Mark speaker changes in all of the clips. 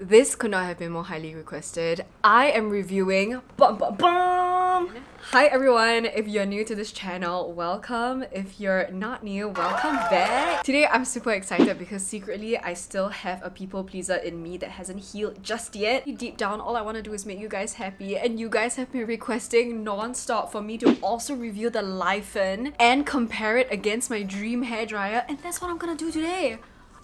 Speaker 1: This could not have been more highly requested. I am reviewing bum bum bum. Hi everyone, if you're new to this channel, welcome. If you're not new, welcome back. Today I'm super excited because secretly I still have a people pleaser in me that hasn't healed just yet. Deep down, all I want to do is make you guys happy and you guys have been requesting non-stop for me to also review the Laifen and compare it against my Dreame hairdryer and that's what I'm gonna do today.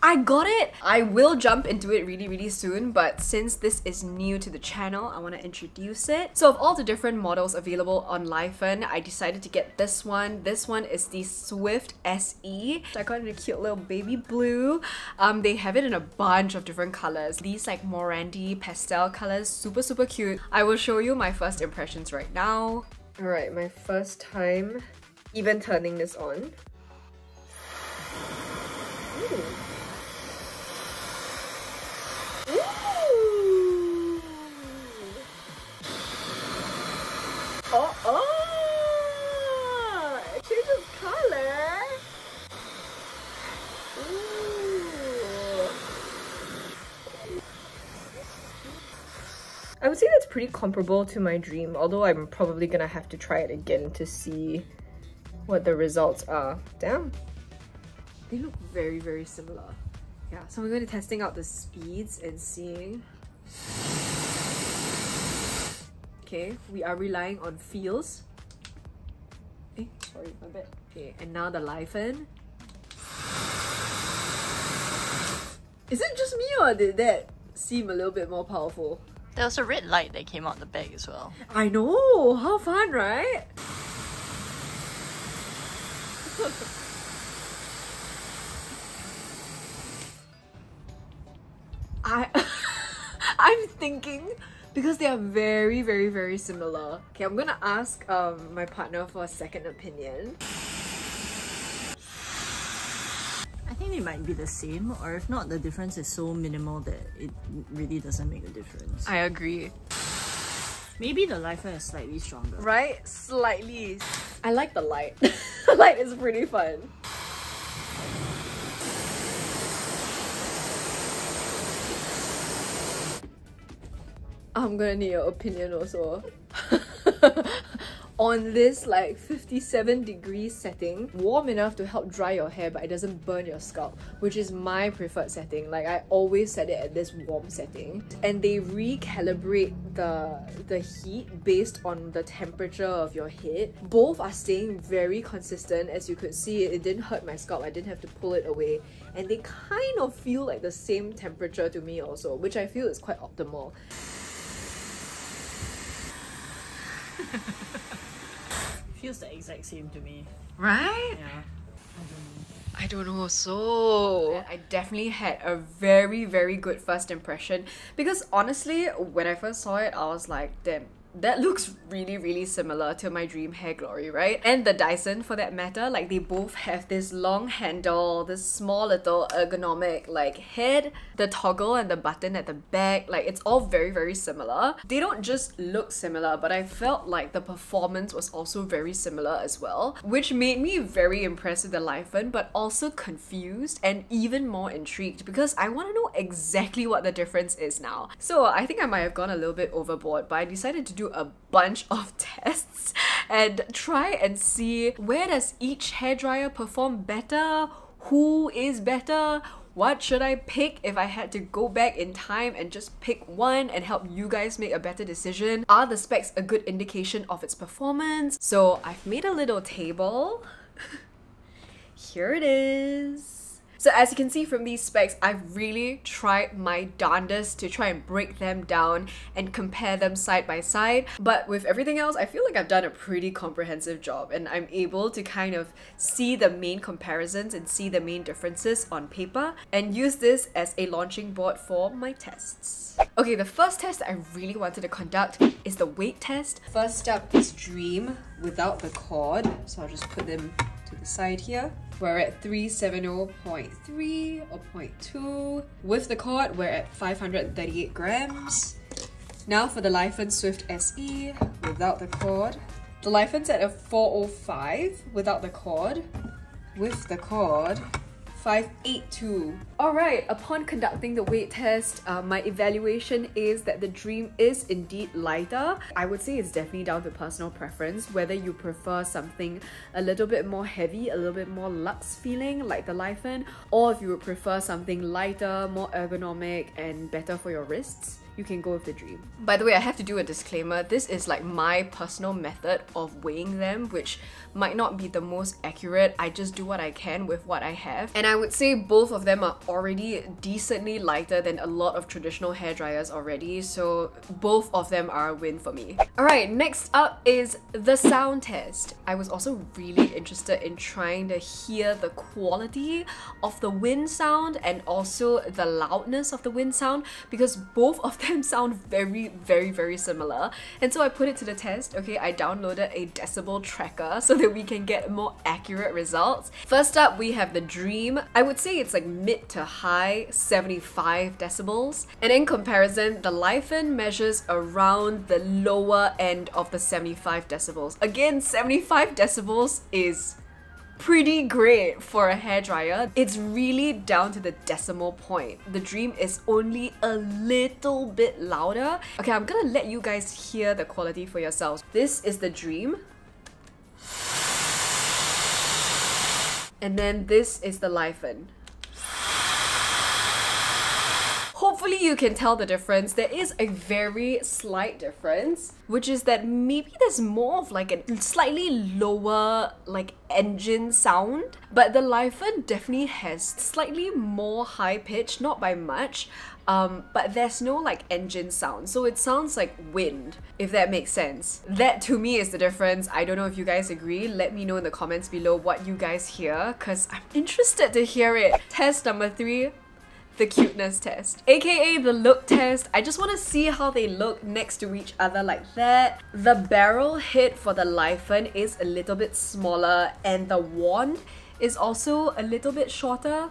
Speaker 1: I got it! I will jump into it really really soon but since this is new to the channel I want to introduce it. So of all the different models available on Laifen, I decided to get this one. This one is the Swift SE. I got it in a cute little baby blue. Um, they have it in a bunch of different colors. These like Morandi pastel colors, super super cute. I will show you my first impressions right now. Alright, my first time even turning this on. Ooh. Oh, oh! It changes color! Ooh. I would say that's pretty comparable to my Dreame, although I'm probably gonna have to try it again to see what the results are. Damn. They look very, very similar. Yeah, so we're going to be testing out the speeds and seeing Okay, we are relying on feels. Eh, sorry, my bad. Okay, and now the Laifen. Is it just me or did that seem a little bit more powerful?
Speaker 2: There was a red light that came out the bag as well.
Speaker 1: I know! How fun, right? I I'm thinking because they are very very very similar. Okay, I'm gonna ask um my partner for a second opinion.
Speaker 2: I think they might be the same, or if not, the difference is so minimal that it really doesn't make a difference.
Speaker 1: I agree.
Speaker 2: Maybe the Laifen is slightly stronger.
Speaker 1: Right? Slightly. I like the light. the light is pretty fun. I'm gonna need your opinion also. on this like 57 degree setting, warm enough to help dry your hair but it doesn't burn your scalp, which is my preferred setting. Like I always set it at this warm setting. And they recalibrate the, the heat based on the temperature of your head. Both are staying very consistent. As you could see, it didn't hurt my scalp. I didn't have to pull it away. And they kind of feel like the same temperature to me also, which I feel is quite optimal.
Speaker 2: Feels the exact same to me.
Speaker 1: Right?
Speaker 2: Yeah.
Speaker 1: I don't know. So I definitely had a very, very good first impression because honestly, when I first saw it, I was like, damn, that looks really really similar to my Dreame hair glory right? And the dyson for that matter like they both have this long handle this small little ergonomic like head the toggle and the button at the back like it's all very very similar. They don't just look similar but i felt like the performance was also very similar as well which made me very impressed with the Laifen but also confused and even more intrigued because i want to know exactly what the difference is now. So i think i might have gone a little bit overboard but i decided to do a bunch of tests and try and see where does each hairdryer perform better, who is better, what should I pick if I had to go back in time and just pick one and help you guys make a better decision? Are the specs a good indication of its performance? So I've made a little table. Here it is. So as you can see from these specs, I've really tried my darndest to try and break them down and compare them side by side. But with everything else, I feel like I've done a pretty comprehensive job and I'm able to kind of see the main comparisons and see the main differences on paper and use this as a launching board for my tests. Okay, the first test I really wanted to conduct is the weight test. First up is Dreame without the cord. So I'll just put them side here. We're at 370.3 or 0.2. With the cord, we're at 538 grams. Now for the Laifen Swift SE without the cord. The Laifen's at a 405 without the cord. With the cord, 582. Alright, upon conducting the weight test, uh, my evaluation is that the Dreame is indeed lighter. I would say it's definitely down to personal preference, whether you prefer something a little bit more heavy, a little bit more luxe feeling like the Laifen, or if you would prefer something lighter, more ergonomic, and better for your wrists you can go with the Dreame. By the way, I have to do a disclaimer. This is like my personal method of weighing them, which might not be the most accurate. I just do what I can with what I have. And I would say both of them are already decently lighter than a lot of traditional hair dryers already. So both of them are a win for me. Alright, next up is the sound test. I was also really interested in trying to hear the quality of the wind sound and also the loudness of the wind sound because both of them them sound very, very, very similar. And so I put it to the test. Okay, I downloaded a decibel tracker so that we can get more accurate results. First up, we have the Dreame. I would say it's like mid to high 75 decibels. And in comparison, the Laifen measures around the lower end of the 75 decibels. Again, 75 decibels is pretty great for a hairdryer. It's really down to the decimal point. The Dreame is only a little bit louder. Okay, I'm gonna let you guys hear the quality for yourselves. This is the Dreame. And then this is the Laifen. Hopefully you can tell the difference. There is a very slight difference, which is that maybe there's more of like a slightly lower like engine sound, but the Laifen definitely has slightly more high pitch, not by much, um, but there's no like engine sound, so it sounds like wind, if that makes sense. That to me is the difference. I don't know if you guys agree. Let me know in the comments below what you guys hear, because I'm interested to hear it. Test number three, the cuteness test, aka the look test. I just want to see how they look next to each other like that. The barrel hit for the Laifen is a little bit smaller and the wand is also a little bit shorter.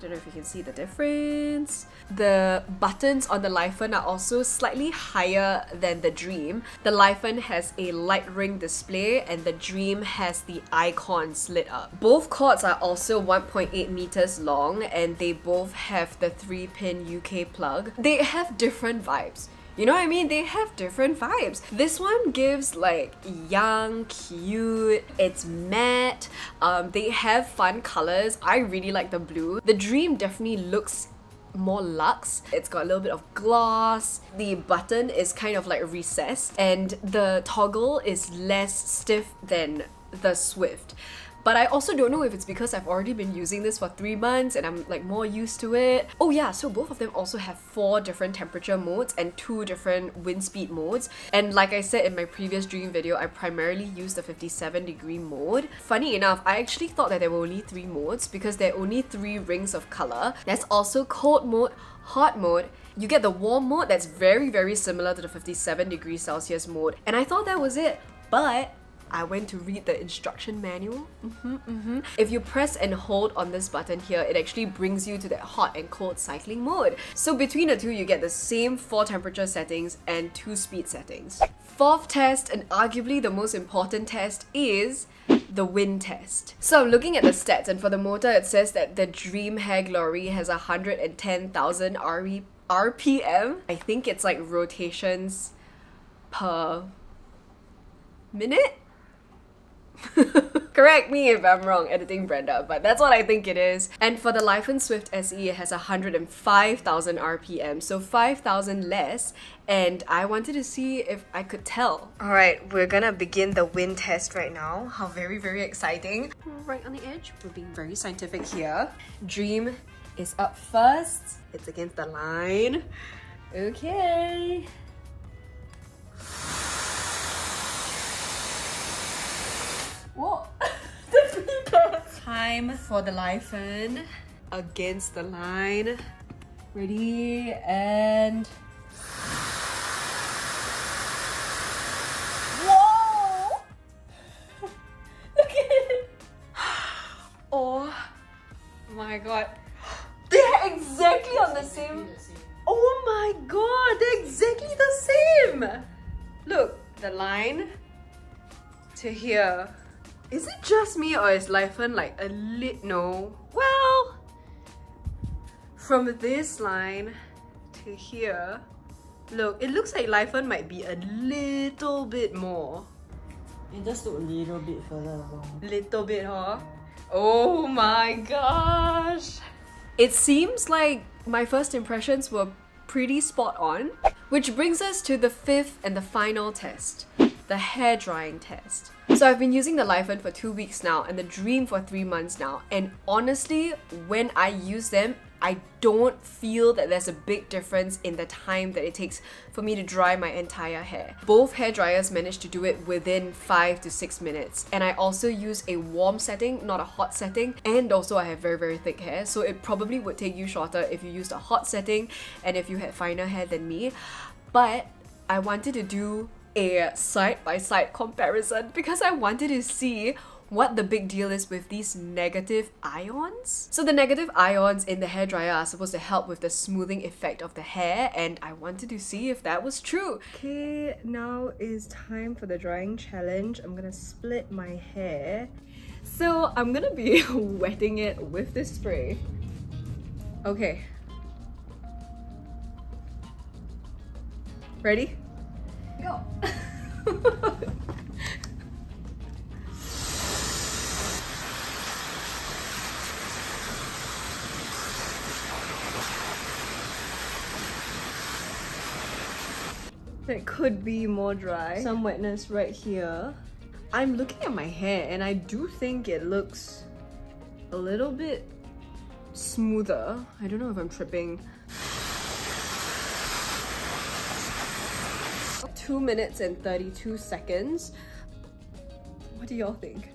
Speaker 1: I don't know if you can see the difference. The buttons on the Laifen are also slightly higher than the Dreame. The Laifen has a light ring display and the Dreame has the icons lit up. Both cords are also 1.8 meters long and they both have the 3-pin UK plug. They have different vibes. You know what I mean? They have different vibes. This one gives like young, cute, it's matte, um, they have fun colors. I really like the blue. The Dreame definitely looks more luxe. It's got a little bit of gloss. The button is kind of like recessed and the toggle is less stiff than the Swift. But I also don't know if it's because I've already been using this for three months and I'm like more used to it. Oh yeah, so both of them also have four different temperature modes and two different wind speed modes. And like I said in my previous Dreame video, I primarily use the 57 degree mode. Funny enough, I actually thought that there were only three modes because there are only three rings of color. There's also cold mode, hot mode, you get the warm mode that's very very similar to the 57 degrees Celsius mode and I thought that was it but I went to read the instruction manual. Mm -hmm, mm -hmm. If you press and hold on this button here, it actually brings you to that hot and cold cycling mode. So between the two, you get the same four temperature settings and two speed settings. Fourth test, and arguably the most important test, is the wind test. So I'm looking at the stats, and for the motor, it says that the Dreame Hair Glory has 110,000 RPM. I think it's like rotations per minute? Correct me if I'm wrong, editing Brenda, but that's what I think it is. And for the Laifen Swift SE, it has 105,000 RPM, so 5,000 less, and I wanted to see if I could tell. Alright, we're gonna begin the wind test right now. How very, very exciting. Right on the edge, we're being very scientific here. Dreame is up first. It's against the line. Okay. What? the Time for the Laifen against the line. Ready and Whoa! Look at it! Oh my god. They're exactly on the same. Oh my god, they're exactly the same! Look, the line to here. Just me or is Laifen like a lit? No. Well, from this line to here, look, it looks like Laifen might be a little bit more.
Speaker 2: It just took a little bit further along.
Speaker 1: Little bit, huh? Oh my gosh! It seems like my first impressions were pretty spot on. Which brings us to the fifth and the final test, the hair drying test. So I've been using the Laifen for two weeks now and the Dreame for three months now. And honestly, when I use them, I don't feel that there's a big difference in the time that it takes for me to dry my entire hair. Both hair dryers manage to do it within 5 to 6 minutes. And I also use a warm setting, not a hot setting. And also I have very very thick hair. So it probably would take you shorter if you used a hot setting and if you had finer hair than me. But I wanted to do a side-by-side -side comparison because I wanted to see what the big deal is with these negative ions. So the negative ions in the hairdryer are supposed to help with the smoothing effect of the hair and I wanted to see if that was true. Okay, now is time for the drying challenge. I'm gonna split my hair. So I'm gonna be wetting it with this spray. Okay. Ready? Go! It could be more dry. Some wetness right here. I'm looking at my hair and I do think it looks a little bit smoother. I don't know if I'm tripping. Two minutes and 32 seconds. What do y'all think?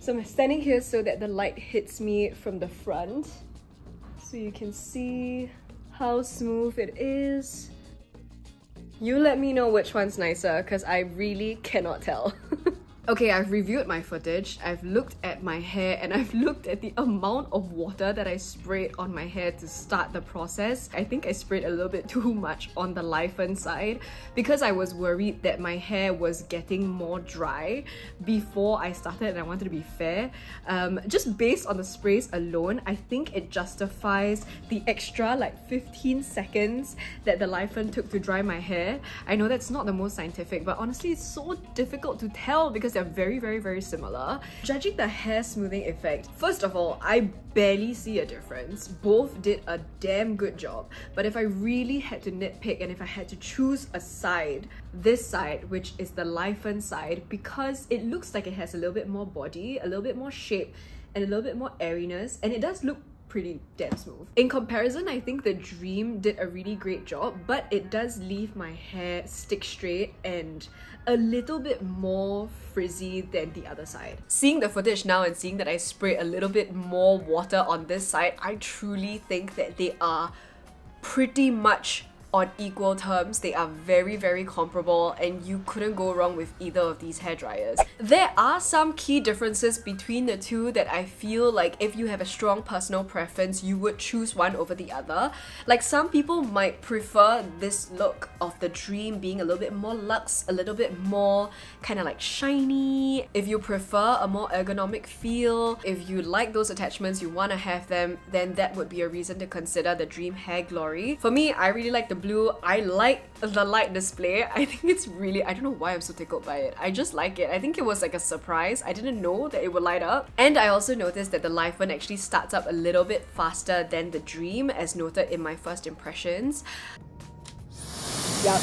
Speaker 1: So I'm standing here so that the light hits me from the front. So you can see how smooth it is. You let me know which one's nicer because I really cannot tell. Okay, I've reviewed my footage, I've looked at my hair and I've looked at the amount of water that I sprayed on my hair to start the process. I think I sprayed a little bit too much on the Laifen side because I was worried that my hair was getting more dry before I started and I wanted to be fair. Um, just based on the sprays alone, I think it justifies the extra like 15 seconds that the Laifen took to dry my hair. I know that's not the most scientific, but honestly it's so difficult to tell because they're very, very, very similar. Judging the hair smoothing effect, first of all, I barely see a difference. Both did a damn good job. But if I really had to nitpick and if I had to choose a side, this side, which is the Laifen side, because it looks like it has a little bit more body, a little bit more shape, and a little bit more airiness, and it does look pretty damn smooth. In comparison, I think the Dreame did a really great job, but it does leave my hair stick straight and a little bit more frizzy than the other side. Seeing the footage now and seeing that I sprayed a little bit more water on this side, I truly think that they are pretty much on equal terms. They are very, very comparable and you couldn't go wrong with either of these hair dryers. There are some key differences between the two that I feel like if you have a strong personal preference, you would choose one over the other. Like some people might prefer this look of the Dreame being a little bit more luxe, a little bit more kind of like shiny. If you prefer a more ergonomic feel, if you like those attachments, you want to have them, then that would be a reason to consider the Dreame Hair Glory. For me, I really like the blue. I like the light display. I think it's really, I don't know why I'm so tickled by it. I just like it. I think it was like a surprise. I didn't know that it would light up. And I also noticed that the Laifen actually starts up a little bit faster than the Dreame as noted in my first impressions. Yep.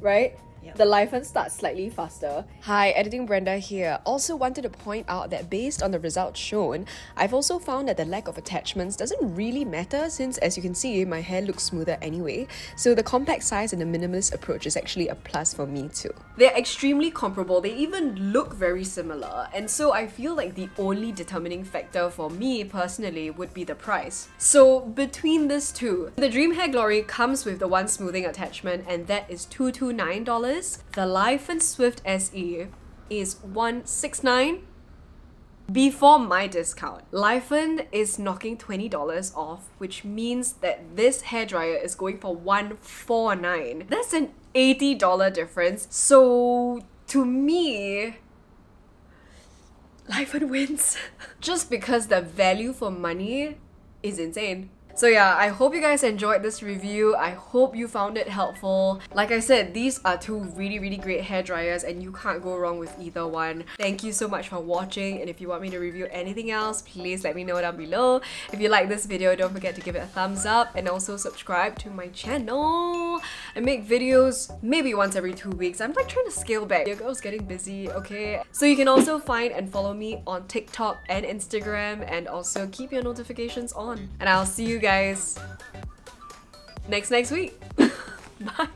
Speaker 1: Right? The Laifen starts slightly faster. Hi, Editing Brenda here. Also wanted to point out that based on the results shown, I've also found that the lack of attachments doesn't really matter since as you can see, my hair looks smoother anyway. So the compact size and the minimalist approach is actually a plus for me too. They're extremely comparable, they even look very similar. And so I feel like the only determining factor for me personally would be the price. So between these two, the Dreame Hair Glory comes with the one smoothing attachment and that is $229 the Laifen Swift SE is 169 before my discount. Laifen is knocking $20 off, which means that this hairdryer is going for 149 That's an $80 difference. So to me, Laifen wins. Just because the value for money is insane. So yeah, I hope you guys enjoyed this review. I hope you found it helpful. Like I said, these are two really, really great hair dryers and you can't go wrong with either one. Thank you so much for watching and if you want me to review anything else, please let me know down below. If you like this video, don't forget to give it a thumbs up and also subscribe to my channel. I make videos maybe once every two weeks. I'm like trying to scale back. Your girl's getting busy, okay? So you can also find and follow me on TikTok and Instagram and also keep your notifications on. And I'll see you guys next next week. Bye.